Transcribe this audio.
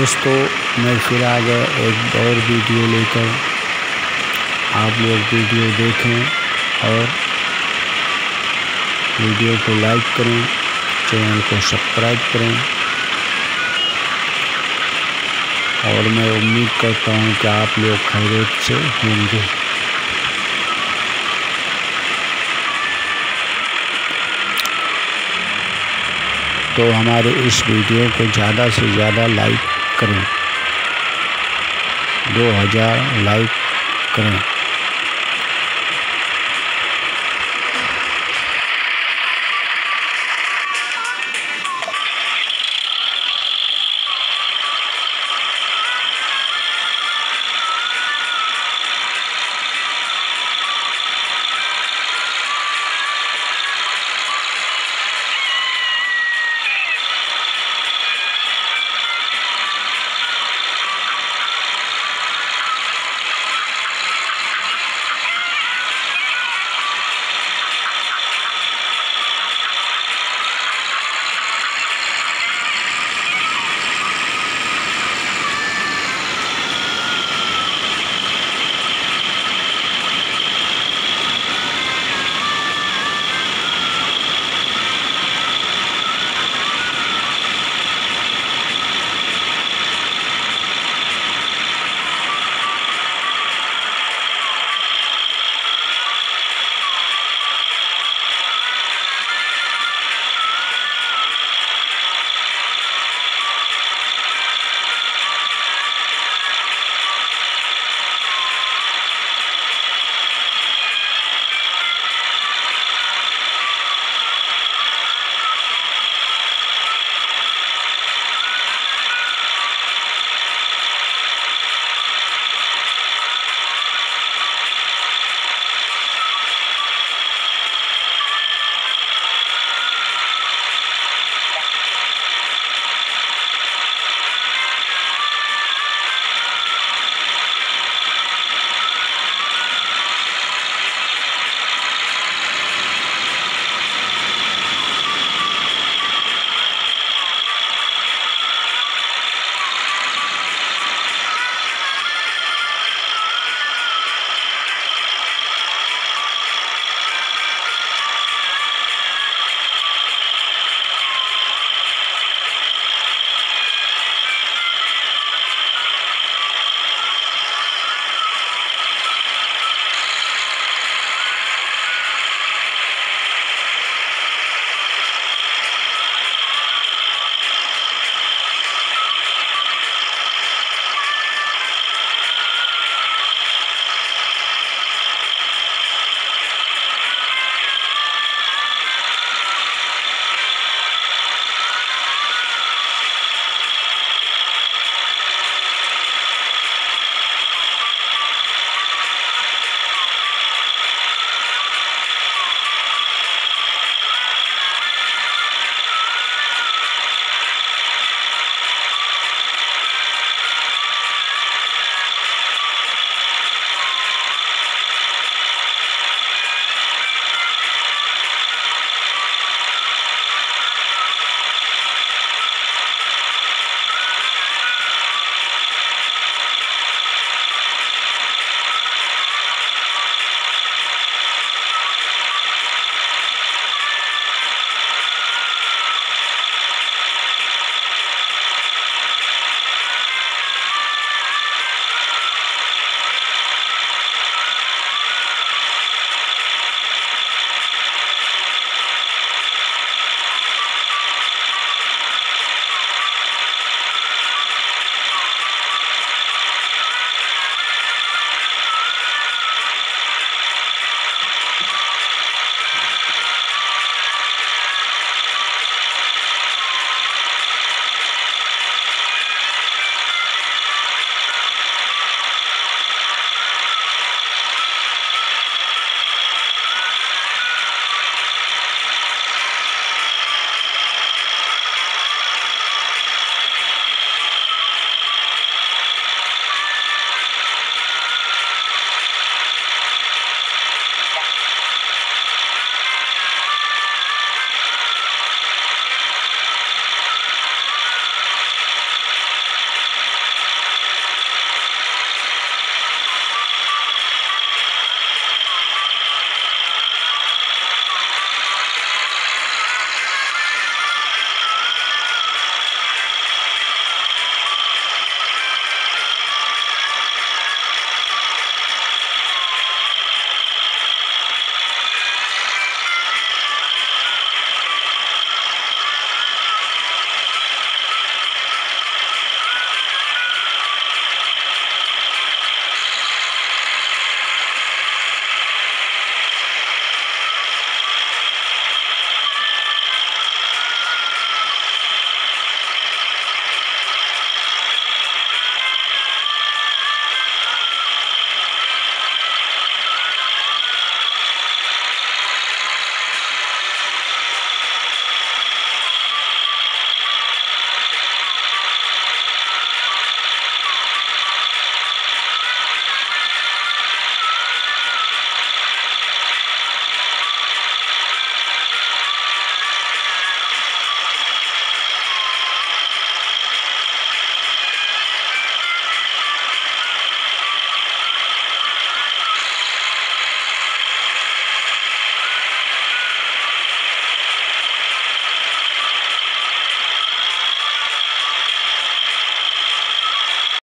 दोस्तों, मैं फिर आ गया एक और वीडियो लेकर। आप लोग वीडियो देखें और वीडियो को लाइक करें, चैनल को सब्सक्राइब करें। और मैं उम्मीद करता हूँ कि आप लोग खैरियत से होंगे। तो हमारे इस वीडियो को ज़्यादा से ज़्यादा लाइक करें। दो हज़ार लाइक करें।